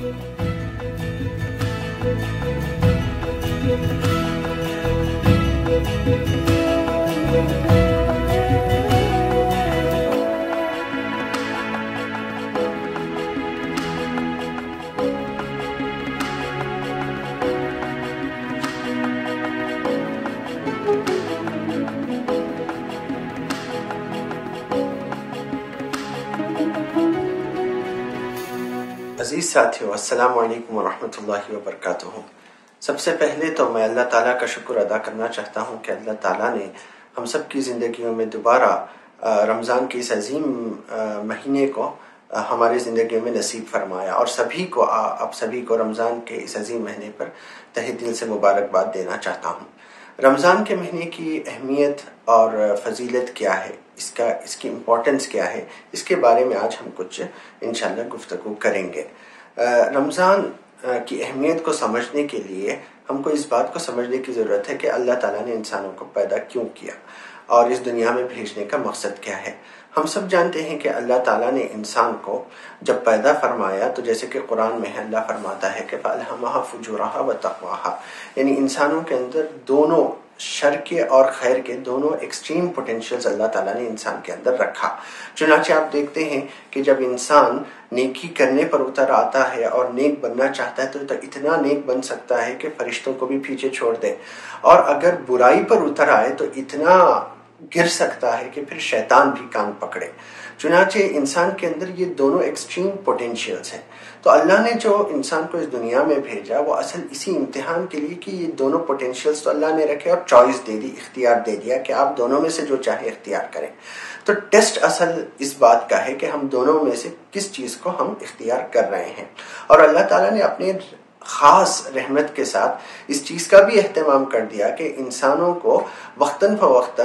Thank you. अज़ीज़ साथियों, अस्सलाम वालेकुम रहमतुल्लाहि व बरकातुहू सबसे पहले तो मैं अल्लाह ताला का शुक्र अदा करना चाहता हूँ कि अल्लाह ताला ने हम सब की ज़िंदगियों में दोबारा रमज़ान के इस अजीम महीने को हमारी ज़िंदगी में नसीब फरमाया और सभी को आप सभी को रमज़ान के इस अजीम महीने पर तहे दिल से मुबारकबाद देना चाहता हूँ। रमज़ान के महीने की अहमियत और फजीलत क्या है? इसका, इसकी इम्पोर्टेंस क्या है? इसके बारे में आज हम कुछ इन गुफ्तु करेंगे। रमज़ान की अहमियत को समझने के लिए हमको इस बात को समझने की ज़रूरत है कि अल्लाह ताला ने इंसानों को पैदा क्यों किया। और इस दुनिया में भेजने का मकसद क्या है? हम सब जानते हैं कि अल्लाह ताला ने इंसान को जब पैदा फरमाया तो जैसे कि कुरान में है अल्लाह फरमाता है कि फजुराहा व तकवाहा। यानी इंसानों के अंदर दोनों शर के और खैर के दोनों एक्सट्रीम पोटेंशियल्स अल्लाह ताला ने इंसान के अंदर रखा। चुनाचे आप देखते हैं कि जब इंसान नेकी करने पर उतर आता है और नेक बनना चाहता है तो, तो इतना नेक बन सकता है कि फरिश्तों को भी पीछे छोड़ दे। और अगर बुराई पर उतर आए तो इतना गिर सकता है कि फिर शैतान भी कान पकड़े। चुनाचे इंसान के अंदर ये दोनों एक्सट्रीम पोटेंशियल्स हैं। तो अल्लाह ने जो इंसान को इस दुनिया में भेजा, वो असल इसी इम्तिहान के लिए कि ये दोनों पोटेंशियल्स तो अल्लाह ने रखे और चॉइस दे दी, इख्तियार दे दिया कि आप दोनों में से जो चाहे इख्तियार करें। तो टेस्ट असल इस बात का है कि हम दोनों में से किस चीज़ को हम इख्तियार कर रहे हैं। और अल्लाह ताला ने अपने ख़ास रहमत के साथ इस चीज़ का भी अहतमाम कर दिया कि इंसानों को वक्ता फ़वक्ता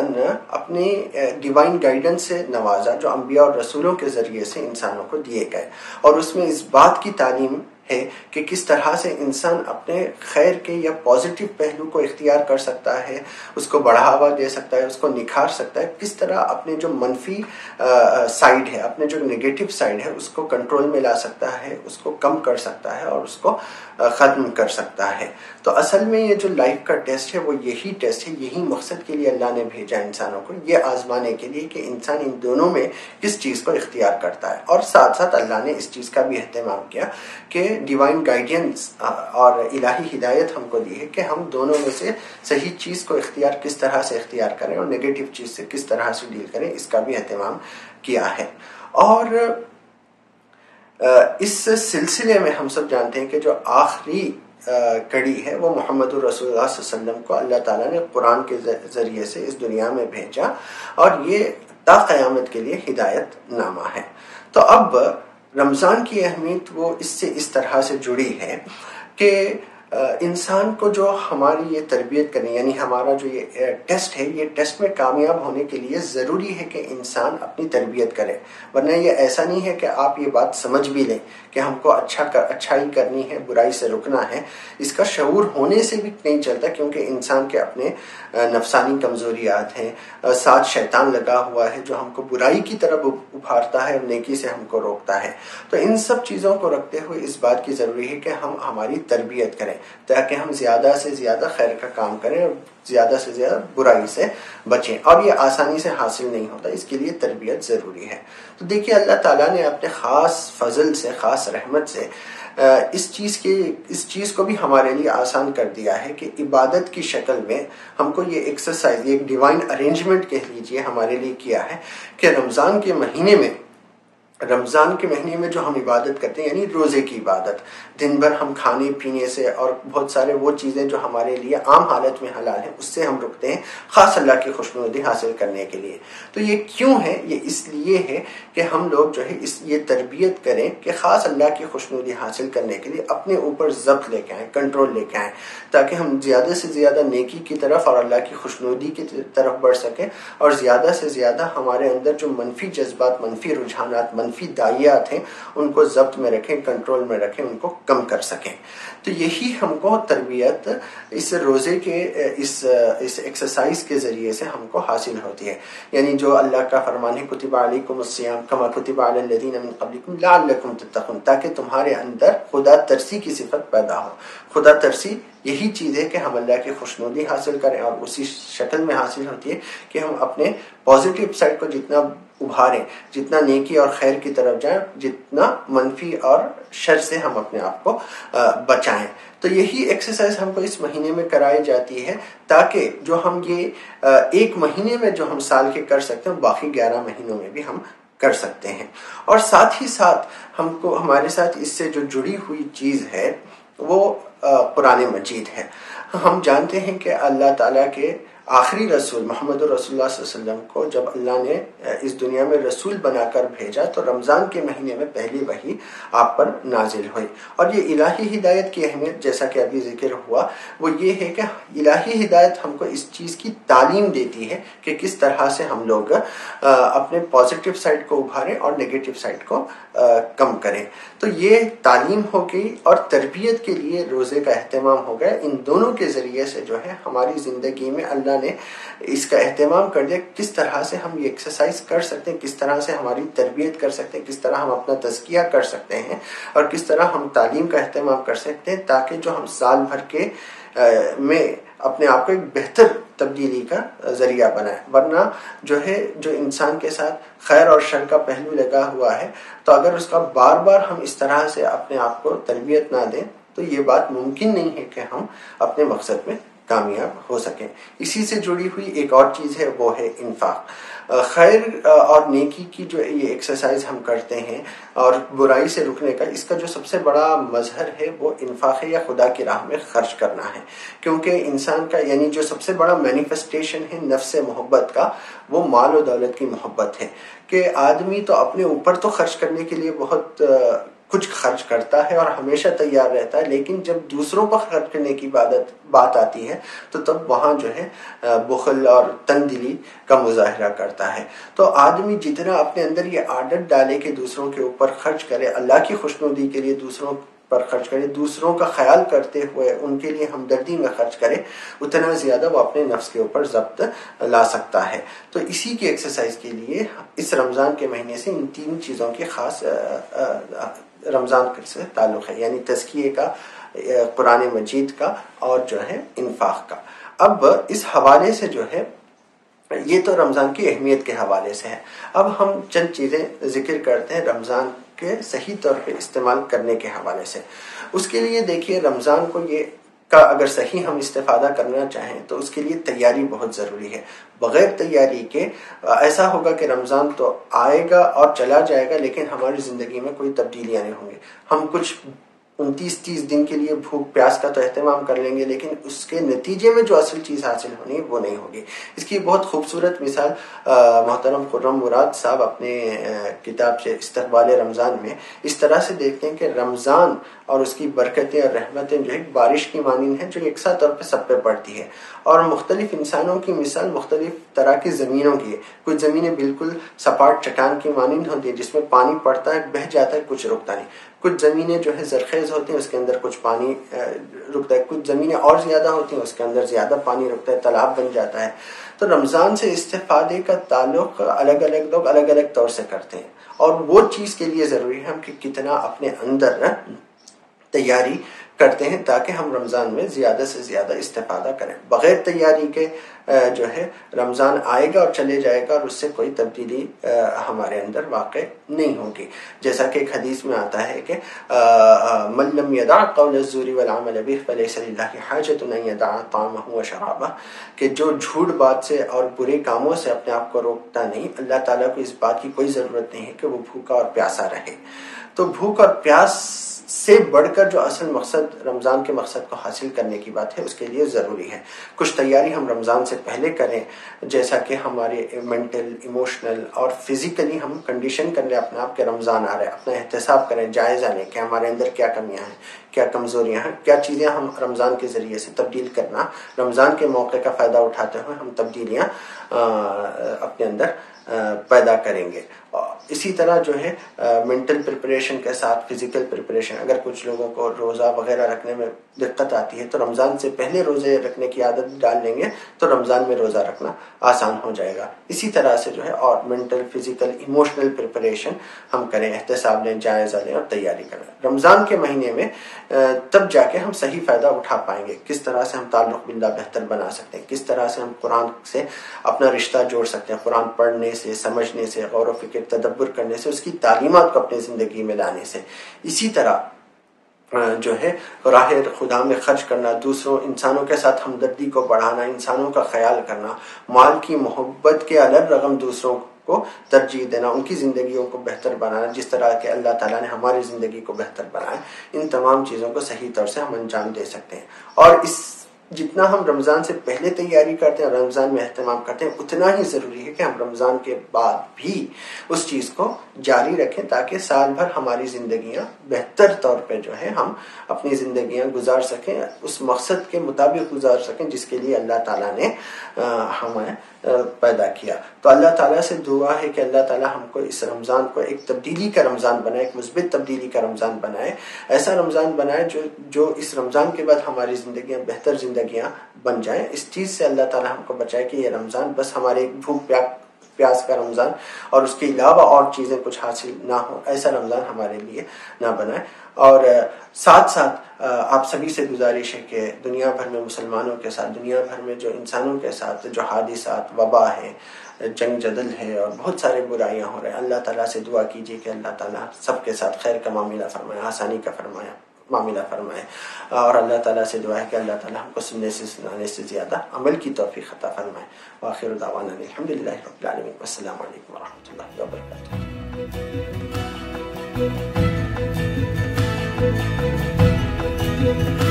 अपने डिवाइन गाइडेंस से नवाजा, जो अम्बिया और रसूलों के ज़रिए से इंसानों को दिए गए। और उसमें इस बात की तालीम है कि किस तरह से इंसान अपने खैर के या पॉजिटिव पहलू को इख्तियार कर सकता है, उसको बढ़ावा दे सकता है, उसको निखार सकता है, किस तरह अपने जो मनफी साइड है, अपने जो नेगेटिव साइड है, उसको कंट्रोल में ला सकता है, उसको कम कर सकता है और उसको ख़त्म कर सकता है। तो असल में ये जो लाइफ का टेस्ट है, वो यही टेस्ट है, यही मकसद के लिए अल्लाह ने भेजा इंसानों को, ये आजमाने के लिए कि इंसान इन दोनों में किस चीज़ को इख्तियार करता है। और साथ साथ अल्लाह ने इस चीज़ का भी अहतमाम किया कि डिवाइन गाइडेंस और इलाही हिदायत हमको दी है कि हम दोनों में से सही चीज़ को इख्तियार किस तरह से इख्तियार करें और नेगेटिव चीज़ से किस तरह से डील करें, इसका भी अहतमाम किया है। और इस सिलसिले में हम सब जानते हैं कि जो आखिरी कड़ी है वो मोहम्मद रसूलुल्लाह को अल्लाह ताला ने कुरान के ज़रिए से इस दुनिया में भेजा और ये ता क़यामत के लिए हिदायत नामा है। तो अब रमज़ान की अहमियत वो इससे इस तरह से जुड़ी है कि इंसान को जो हमारी ये तरबियत करनी, यानी हमारा जो ये टेस्ट है, ये टेस्ट में कामयाब होने के लिए ज़रूरी है कि इंसान अपनी तरबियत करे। वरना ये ऐसा नहीं है कि आप ये बात समझ भी लें कि हमको अच्छा कर, अच्छाई करनी है, बुराई से रुकना है। इसका शूर होने से भी नहीं चलता क्योंकि इंसान के अपने नफसानी कमजोरियात हैं। साथ शैतान लगा हुआ है जो हमको बुराई की तरफ़ उभारता है, नेकी से हमको रोकता है। तो इन सब चीज़ों को रखते हुए इस बात की ज़रूरी है कि हम हमारी तरबियत करें। ताकि हम ज़्यादा से ज़्यादा खैर का काम करें और ज़्यादा से ज़्यादा बुराई से बचें। और ये आसानी से हासिल नहीं होता, इसके लिए तरबियत ज़रूरी है। तो देखिए, अल्लाह ताला ने अपने ख़ास फजल से, ख़ास रहमत से इस चीज़ के, इस चीज़ को भी हमारे लिए आसान कर दिया है कि इबादत की शक्ल में हमको ये एक्सरसाइज एक डिवाइन अरेंजमेंट कह लीजिए, हमारे लिए किया है कि रमज़ान के महीने में रमज़ान के महीने में जो हम इबादत करते हैं, यानी रोज़े की इबादत, दिन भर हम खाने, पीने से और बहुत सारे वो चीज़ें जो हमारे लिए आम हालत में हलाल है, उससे हम रुकते हैं, ख़ास अल्लाह की खुशनुदी हासिल करने के लिए। तो ये क्यों है? ये इसलिए है कि हम लोग जो है इस, ये तरबियत करें कि ख़ास अल्लाह की खुशनुदी हासिल करने के लिए अपने ऊपर जब्त लेके आए कंट्रोल लेके आए, ताकि हम ज़्यादा से ज़्यादा नेकी की तरफ़ और अल्लाह की खुशनुदी की तरफ़ बढ़ सकें और ज़्यादा से ज़्यादा हमारे अंदर जो मनफी जज्बात, मनफी रुझानात, मनफी दाइयात हैं, उनको जब्त में रखें कंट्रोल में रखें, उनको कम कर सकें। तो यही हमको तरबियत इस रोज़े के, इस इस एक्सरसाइज के ज़रिए से हमको हासिल होती है। यानी जो अल्लाह का फरमान है कुतबाकुमस्याम कमा कुतबालदीन ताकि तुम्हारे अंदर खुदा तरसी की सिफत पैदा हो। खुदा तरसी यही चीज़ है कि हम अल्लाह की खुशनुदी हासिल करें और उसी शक्ल में हासिल होती है कि हम अपने पॉजिटिव साइड को जितना उभारें। जितना नेकी और खैर की तरफ़ जाएँ, जितना मनफी और शर से हम अपने आप को बचाएँ। तो यही एक्सरसाइज हमको इस महीने में कराई जाती है, ताकि जो हम ये एक महीने में जो हम साल के कर सकते हैं, बाकी ग्यारह महीनों में भी हम कर सकते हैं। और साथ ही साथ हमको, हमारे साथ इससे जो जुड़ी हुई चीज़ है, वो कुरान मजीद है। हम जानते हैं कि अल्लाह ताला के आखिरी रसूल मोहम्मद रसोल्ला को जब अल्लाह ने इस दुनिया में रसूल बनाकर भेजा तो रमज़ान के महीने में पहली वही आप पर नाजिल हुई। और ये इलाही हिदायत की अहमियत, जैसा कि अभी ज़िक्र हुआ, वो ये है कि इलाही हिदायत हमको इस चीज़ की तालीम देती है कि किस तरह से हम लोग अपने पॉजिटिव साइड को उभारें और नेगेटिव साइड को कम करें। तो ये तालीम हो गई और तरबियत के लिए रोज़े का अहतमाम हो गया। इन दोनों के ज़रिए से जो है हमारी ज़िंदगी में अल्लाह अल्लाह ने इसका अहतमाम कर दिया किस तरह से हम ये एक्सरसाइज कर सकते हैं किस तरह से हमारी तरबियत कर सकते हैं किस तरह हम अपना तस्किया कर सकते हैं और किस तरह हम तालीम का अहतमाम कर सकते हैं ताकि जो हम साल भर के आ, में अपने आप को एक बेहतर तब्दीली का ज़रिया बनाए। वरना जो है जो इंसान के साथ खैर और शर का पहलू लगा हुआ है तो अगर उसका बार बार हम इस तरह से अपने आप को तरबियत ना दें तो ये बात मुमकिन नहीं है कि हम अपने मकसद में कामयाब हो सकें। इसी से जुड़ी हुई एक और चीज़ है, वो है इन्फाक। खैर और नेकी की जो ये एक्सरसाइज हम करते हैं, और बुराई से रुकने का, इसका जो सबसे बड़ा मजहर है, वो इन्फाक या खुदा की राह में खर्च करना है। क्योंकि इंसान का, यानी जो सबसे बड़ा मैनिफेस्टेशन है नफ्स मोहब्बत का, वो माल और दौलत की मोहब्बत है। कि आदमी तो अपने ऊपर तो खर्च करने के लिए बहुत कुछ खर्च करता है और हमेशा तैयार रहता है, लेकिन जब दूसरों पर खर्च करने की बात बात आती है तो तब वहाँ जो है बुखल और तंदिली का मुजाहरा करता है। तो आदमी जितना अपने अंदर ये आदत डाले कि दूसरों के ऊपर खर्च करे, अल्लाह की खुशनुदी के लिए दूसरों पर खर्च करे, दूसरों का ख्याल करते हुए उनके लिए हमदर्दी में खर्च करें, उतना ज़्यादा वो अपने नफ्स के ऊपर जब्त ला सकता है। तो इसी की एक्सरसाइज के लिए इस रमज़ान के महीने से इन तीन चीज़ों की खास रमज़ान से ताल्लुक़ है, यानी तस्किए का कुरान मजीद का और जो है इन्फाक का। अब इस हवाले से जो है, ये तो रमज़ान की अहमियत के हवाले से है। अब हम चंद चीज़ें ज़िक्र करते हैं रमज़ान के सही तौर पे इस्तेमाल करने के हवाले से। उसके लिए देखिए, रमज़ान को ये का अगर सही हम इस्तेफादा करना चाहें तो उसके लिए तैयारी बहुत ज़रूरी है। बगैर तैयारी के, ऐसा होगा कि रमज़ान तो आएगा और चला जाएगा, लेकिन हमारी ज़िंदगी में कोई तब्दीलियाँ नहीं होंगी। हम कुछ उनतीस तीस दिन के लिए भूख प्यास का तो अहतमाम कर लेंगे, लेकिन उसके नतीजे में जो असल चीज़ हासिल होनी, वो नहीं होगी। इसकी बहुत खूबसूरत मिसाल मोहतरम खुर्रम मुराद साहब अपने किताब से इस्तबाल रमज़ान में इस तरह से देखते हैं कि रमज़ान और उसकी बरकतें और रहमतें जो है बारिश की मानंद है, जो एक साथ तौर पर सब पे पड़ती है। और मुख्तलिफ़ इंसानों की मिसाल मुख्तलिफ़ तरह की ज़मीनों की है। कुछ ज़मीनें बिल्कुल सपाट चट्टान की मानंद होती है, जिसमें पानी पड़ता है, बह जाता है, कुछ रुकता नहीं। कुछ ज़मीनें जो है जरखेज़ होती हैं, उसके अंदर कुछ पानी रुकता है। कुछ ज़मीनें और ज़्यादा होती हैं, उसके अंदर ज़्यादा पानी रुकता है, तालाब बन जाता है। तो रमज़ान से इस्तेफादे का ताल्लुक अलग अलग लोग अलग अलग तौर से करते हैं। और वो चीज़ के लिए ज़रूरी है हम कि कितना अपने अंदर तैयारी करते हैं ताकि हम रमज़ान में ज़्यादा से ज़्यादा इस्तेफादा करें। बग़ैर तैयारी के जो है, रमज़ान आएगा और चले जाएगा और उससे कोई तब्दीली हमारे अंदर वाक़ नहीं होगी। जैसा कि एक हदीस में आता है कि मल्लम यदा कौलजूरी वलामल हाजत यदा ताम व शराबा। कि जो झूठ बात से और बुरे कामों से अपने आप को रोकता नहीं, अल्लाह ताला को इस बात की कोई ज़रूरत नहीं है कि वो भूखा और प्यासा रहे। तो भूख और प्यास से बढ़कर जो असल मकसद, रमज़ान के मकसद को हासिल करने की बात है, उसके लिए ज़रूरी है। कुछ तैयारी हम रमज़ान से पहले करें, जैसा कि हमारे मेंटल, इमोशनल और फिज़िकली हम कंडीशन कर लें अपने आप के रमज़ान आ रहे हैं, अपना एहतसाब करें, जायज़ा लें कि हमारे अंदर क्या कमियाँ हैं, क्या कमज़ोरियाँ हैं, क्या चीज़ें हम रमज़ान के ज़रिए से तब्दील करना, रमज़ान के मौके का फ़ायदा उठाते हुए हम तब्दीलियाँ अपने अंदर पैदा करेंगे। इसी तरह जो है मेंटल प्रिपरेशन के साथ फ़िज़िकल प्रिपरेशन अगर कुछ लोगों को रोज़ा वगैरह रखने में दिक्कत आती है तो रमज़ान से पहले रोज़े रखने की आदत डाल लेंगे तो रमज़ान में रोज़ा रखना आसान हो जाएगा। इसी तरह से जो है, और मेंटल फ़िज़िकल इमोशनल प्रिपरेशन हम करें, एहतसाब लें, जायज़ा लें और तैयारी करें। रमज़ान के महीने में तब जाके हम सही फ़ायदा उठा पाएँगे। किस तरह से हम ताल्लुक़ बिल्ला बेहतर बना सकते हैं, किस तरह से हम कुरान से अपना रिश्ता जोड़ सकते हैं, कुरान पढ़ने से, समझने से, गौर व फ़िक्र तदब्बर करने से, उसकी तालीमत को अपनी ज़िंदगी में लाने से। इसी तरह जो है, राह खुदा में खर्च करना, दूसरों, इंसानों के साथ हमदर्दी को बढ़ाना, इंसानों का ख्याल करना, माल की मोहब्बत के अलग रकम दूसरों को तरजीह देना, उनकी ज़िंदगियों को बेहतर बनाना, जिस तरह के अल्लाह ताला ने हमारी ज़िंदगी को बेहतर बनाया, इन तमाम चीज़ों को सही तौर से हम अंजाम दे सकते हैं। और इस जितना हम रमज़ान से पहले तैयारी करते हैं, रमज़ान में अहतमाम करते हैं, उतना ही ज़रूरी है कि हम रमज़ान के बाद भी उस चीज़ को जारी रखें ताकि साल भर हमारी ज़िंदगियाँ बेहतर तौर पे जो है हम अपनी ज़िंदगियाँ गुजार सकें, उस मकसद के मुताबिक गुजार सकें जिसके लिए अल्लाह ताला ने हमें पैदा किया। तो अल्लाह ताला से दुआ है कि अल्लाह ताला हमको इस रमज़ान को एक तब्दीली का रमज़ान बनाए, एक मुस्बित तब्दीली का रमज़ान बनाए। ऐसा रमज़ान बनाए जो जो इस रमज़ान के बाद हमारी ज़िंदगियाँ बेहतर ज़िंदगियाँ बन जाए। इस चीज़ से अल्लाह ताला हमको बचाए कि ये रमज़ान बस हमारे भूख प्याग प्यास का रमज़ान और उसके अलावा और चीज़ें कुछ हासिल ना हो, ऐसा रमज़ान हमारे लिए ना बनाए। और साथ साथ आप सभी से गुजारिश है कि दुनिया भर में मुसलमानों के साथ, दुनिया भर में जो इंसानों के साथ, जो हादिसात, वबा है, जंग जदल है और बहुत सारे बुराइयाँ हो रहे हैं, अल्लाह ताला से दुआ कीजिए कि अल्लाह ताला सबके साथ खैर का मामला फरमाए, आसानी का फरमाया मामला फरमाए और अल्लाह ताला से दुआ है कि अल्लाह ताला हमको सुनने से सुनाने से ज़्यादा अमल की तोफ़ी ख़ता फरमाए आखिर दावाना अलहमदिल्ला रबालमीन अल्लाम